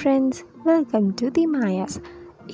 Friends welcome to the மாயாஸ்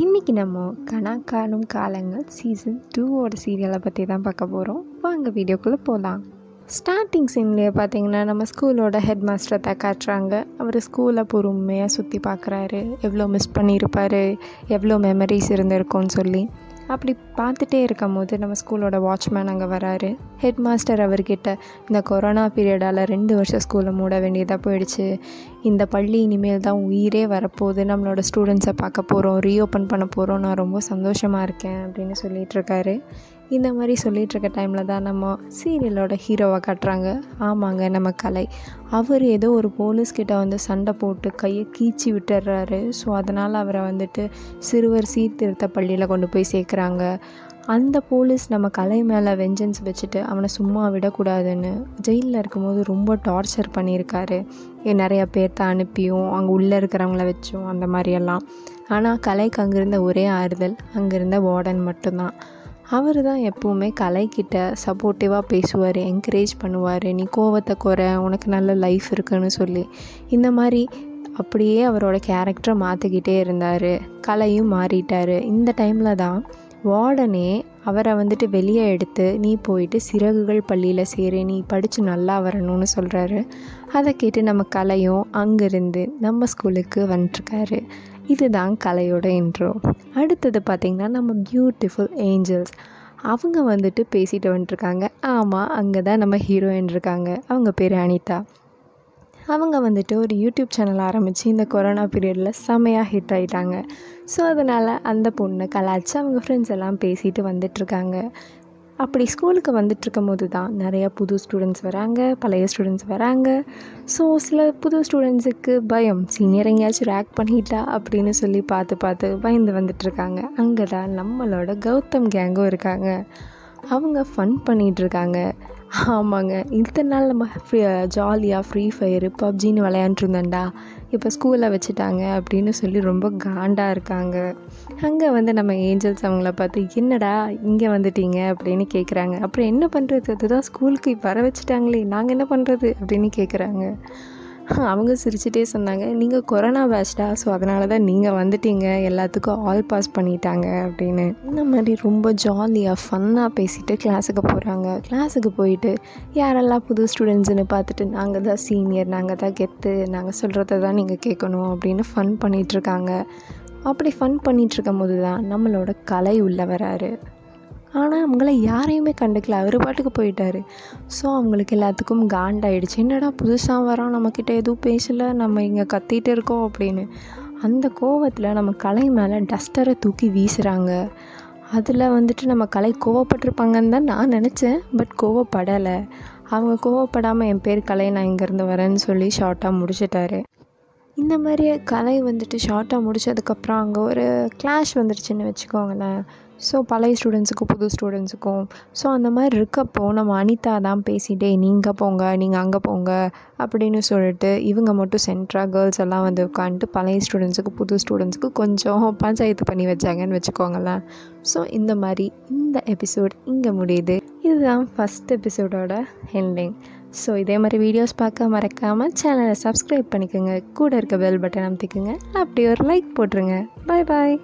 இன்றைக்கி நம்ம கணா காணும் காலங்கள் சீசன் டூவோட சீரியலை பற்றி தான் பார்க்க போகிறோம் வாங்க வீடியோக்குள்ளே போகலாம் ஸ்டார்டிங் சீன்லேயே பார்த்தீங்கன்னா நம்ம ஸ்கூலோட ஹெட் மாஸ்டரை தான் காட்டுறாங்க. அவர் ஸ்கூலை பொறுமையாக சுற்றி பார்க்குறாரு எவ்வளோ மிஸ் பண்ணியிருப்பார் எவ்வளோ மெமரிஸ் இருந்திருக்கும்னு சொல்லி. அப்படி பார்த்துட்டே இருக்கும் போது நம்ம ஸ்கூலோட வாட்ச்மேன் அங்கே வராரு. ஹெட் மாஸ்டர் அவர்கிட்ட இந்த கொரோனா பீரியடால் ரெண்டு வருஷம் ஸ்கூலை மூட வேண்டியதாக போயிடுச்சு. இந்த பள்ளி இனிமேல் தான் உயிரே வரப்போகுது. நம்மளோட ஸ்டூடெண்ட்ஸை பார்க்க போகிறோம் ரீஓப்பன் பண்ண போகிறோம் நான் ரொம்ப சந்தோஷமாக இருக்கேன் அப்படின்னு சொல்லிகிட்ருக்காரு இந்த மாதிரி சொல்லிட்டு இருக்க டைமில் தான் நம்ம சீரியலோட ஹீரோவை காட்டுறாங்க. ஆமாங்க நம்ம கலை. அவர் ஏதோ ஒரு போலீஸ்கிட்ட வந்து சண்டை போட்டு கையை கீச்சி விட்டுறாரு ஸோ அதனால் அவரை வந்துட்டு சிறுவர் சீர்திருத்த பள்ளியில் கொண்டு போய் சேர்க்குறாங்க. அந்த போலீஸ் நம்ம கலை மேலே வெஞ்சன்ஸ் வச்சுட்டு அவனை சும்மா விடக்கூடாதுன்னு ஜெயிலில் இருக்கும்போது ரொம்ப டார்ச்சர் பண்ணியிருக்காரு. நிறையா பேர்த்த அனுப்பியும் அங்கே உள்ளே இருக்கிறவங்கள வச்சும் அந்த மாதிரியெல்லாம் ஆனால் கலைக்கு அங்கிருந்த ஒரே ஆறுதல் அங்கிருந்த வார்டன் மட்டும்தான். அவர் தான் எப்போவுமே கலைக்கிட்ட சப்போர்ட்டிவாக பேசுவார் என்கரேஜ் பண்ணுவார். நீ கோவத்தை குறை உனக்கு நல்ல லைஃப் இருக்குன்னு சொல்லி. இந்த மாதிரி அப்படியே அவரோட கேரக்டரை மாற்றிக்கிட்டே இருந்தார். கலையும் மாறிட்டார். இந்த டைமில் தான் வார்டனே அவரை வந்துட்டு வெளியே எடுத்து நீ போயிட்டு சிறகுகள் பள்ளியில் சேரு நீ படித்து நல்லா வரணும்னு சொல்கிறாரு அதை கேட்டு நம்ம கலையும் அங்கேருந்து நம்ம ஸ்கூலுக்கு வந்துட்டுருக்காரு இதுதான் கலையோட இன்ட்ரோ அடுத்தது பார்த்திங்கன்னா நம்ம பியூட்டிஃபுல் ஏஞ்சல்ஸ் அவங்க வந்துட்டு பேசிட்டு வந்துட்டுருக்காங்க ஆமாம் அங்கே தான் நம்ம ஹீரோயின் இருக்காங்க. அவங்க பேர் அனிதா. அவங்க வந்துட்டு ஒரு யூடியூப் சேனல் ஆரம்பித்து இந்த கொரோனா பீரியடில் செமையாக ஹிட் ஆகிட்டாங்க ஸோ அதனால் அந்த பொண்ணை கலாய்ச்சி அவங்க ஃப்ரெண்ட்ஸ் எல்லாம் பேசிட்டு வந்துட்டுருக்காங்க அப்படி ஸ்கூலுக்கு வந்துட்டுருக்கும் போது தான் நிறையா புது ஸ்டூடெண்ட்ஸ் வராங்க பழைய ஸ்டூடெண்ட்ஸ் வராங்க. ஸோ சில புது ஸ்டூடெண்ட்ஸுக்கு பயம் சீனியர் எங்கேயாச்சும் ரேக் பண்ணிட்டா அப்படின்னு சொல்லி பார்த்து பார்த்து பயந்து வந்துட்டுருக்காங்க அங்கே தான் நம்மளோட கௌதம் கேங்கும் இருக்காங்க. அவங்க ஃபன் பண்ணிகிட்ருக்காங்க ஆமாங்க. இத்தனை நாள் நம்ம ஃப்ரீ ஜாலியாக ஃப்ரீ ஃபயரு பப்ஜின்னு விளையாண்டுருந்தேன்டா இப்போ ஸ்கூலில் வச்சுட்டாங்க அப்படின்னு சொல்லி ரொம்ப காண்டாக இருக்காங்க. அங்கே வந்து நம்ம ஏஞ்சல்ஸ் அவங்கள பார்த்து என்னடா இங்கே வந்துட்டீங்க? அப்படின்னு கேட்குறாங்க அப்புறம் என்ன பண்ணுறது அதுதான் ஸ்கூலுக்கு வர வச்சுட்டாங்களே நாங்கள் என்ன பண்ணுறது அப்படின்னு கேட்குறாங்க அவங்க சிரிச்சுட்டே சொன்னாங்க நீங்கள் கொரோனா பேட்ச்டா ஸோ அதனால தான் நீங்கள் வந்துட்டீங்க. எல்லாத்துக்கும் ஆல் பாஸ் பண்ணிட்டாங்க அப்படின்னு. இந்த மாதிரி ரொம்ப ஜாலியாக ஃபன்னாக பேசிட்டு கிளாஸுக்கு போகிறாங்க கிளாஸுக்கு போயிட்டு யாரெல்லாம் புது ஸ்டூடெண்ட்ஸ்னு பார்த்துட்டு நாங்கள் தான் சீனியர் நாங்கள் தான் கெத்து நாங்கள் சொல்கிறத தான் நீங்கள் கேட்கணும் அப்படின்னு ஃபன் பண்ணிகிட்ருக்காங்க அப்படி ஃபன் பண்ணிகிட்ருக்கும் போது தான் நம்மளோட கலை உள்ள வராரு. ஆனால் அவங்கள யாரையுமே கண்டுக்கல. அவர் பாட்டுக்கு போயிட்டார். ஸோ அவங்களுக்கு எல்லாத்துக்கும் காண்டாயிடுச்சு என்னடா புதுசாக வரோம் நம்மக்கிட்ட எதுவும் பேசலை. நம்ம இங்கே கத்திட்டு இருக்கோம் அப்படின்னு. அந்த கோவத்தில் நம்ம கலை மேலே டஸ்டரை தூக்கி வீசுகிறாங்க அதில் வந்துட்டு நம்ம கலை கோவப்பட்டிருப்பாங்கன்னு தான் நான் நினச்சேன். பட் கோவப்படலை. அவங்க கோவப்படாமல் என் பேர் கலை நான் இங்கேருந்து வரேன்னு சொல்லி ஷார்ட்டாக முடிச்சிட்டாரு. இந்த மாதிரி கலை வந்துட்டு ஷார்ட்டாக முடிச்சதுக்கப்புறம் அங்கே ஒரு கிளாஷ் வந்துடுச்சுன்னு வச்சுக்கோங்களேன். ஸோ பழைய ஸ்டூடெண்ட்ஸுக்கும் புது ஸ்டூடெண்ட்ஸுக்கும் ஸோ அந்த மாதிரி இருக்கப்போ நம்ம அனிதா தான் பேசிட்டே நீங்கள் போங்க நீங்கள் அங்கே போங்க அப்படின்னு சொல்லிட்டு இவங்க மட்டும் சென்ட்ராக கேர்ள்ஸ் எல்லாம் வந்து உட்காந்துட்டு பழைய ஸ்டூடெண்ட்ஸுக்கு புது ஸ்டூடெண்ட்ஸுக்கு கொஞ்சம் பஞ்சாயத்து பண்ணி வச்சாங்கன்னு வச்சுக்கோங்களேன். ஸோ இந்த மாதிரி இந்த எபிசோட் இங்கே முடியுது. இதுதான் ஃபஸ்ட் எபிசோடோட ஹெண்டிங் ஸோ இதே மாதிரி வீடியோஸ் பார்க்க மறக்காமல் சேனலை சப்ஸ்கிரைப் பண்ணிக்கோங்க. கூட இருக்க பெல் பட்டன் அமைத்திக்கோங்க. அப்படியே ஒரு லைக் போட்டுருங்க. பாய் பாய்